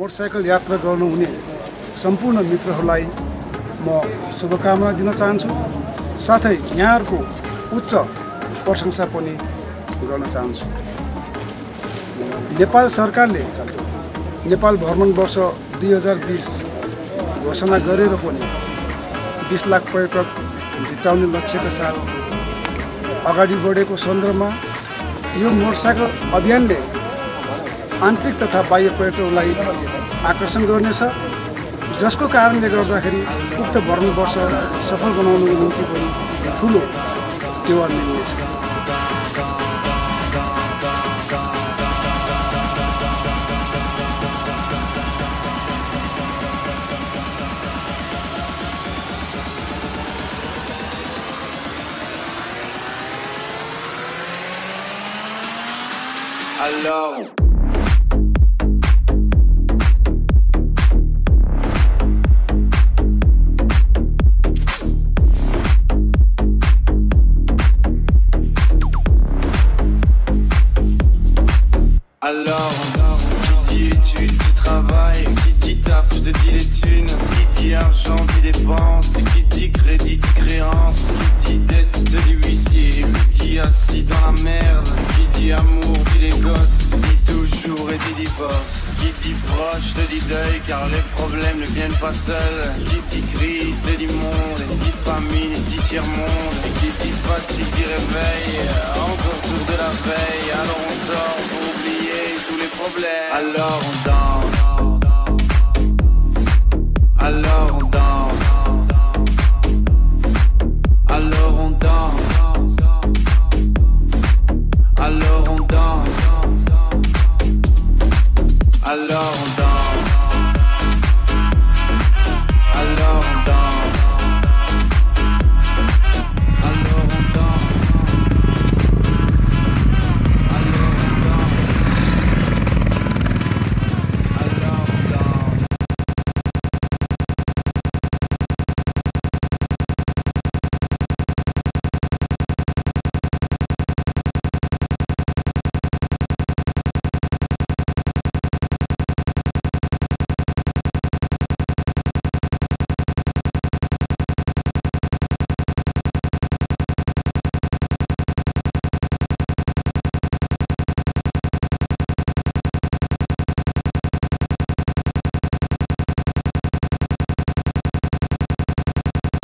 Motorcycle यात्रा गर्नुहुने सम्पूर्ण मित्रहरूलाई म शुभकामना दिन चाहन्छु। साथै यहाँहरूको उच्च प्रशंसा पनि गर्न चाहन्छु। नेपाल सरकारले नेपाल भ्रमण वर्ष दुई हजार बिस घोषणा गरेर पनि बिस लाख पर्यटक भित्राउने लक्ष्यका साथ अगाडि बढेको सन्दर्भमा यो मोटरसाइकल अभियानले आन्तरिक तथा बाह्य पर्यटकलाई आकर्षण गर्नेछ जसको कारणले गर्दाखेरि उक्त भ्रमण वर्ष सफल बनाउनुको निम्ति पनि ठुलो टेवा मिल्नेछ. Alors, qui dit études, qui travaille, qui dit taf, te dis les thunes, qui dit argent, dit dépense, qui dit crédit, dit créance, qui dit dette, te dit huissier, qui dit assis dans la merde, qui dit amour, dit les gosses, dit toujours et dit divorce, qui dit proche, te dit deuil, car les problèmes ne viennent pas seuls, qui dit crise, te dit monde, et dit famine, dit tiers-monde, qui dit fatigue, dit réveil, encore sourd de la veille, alone.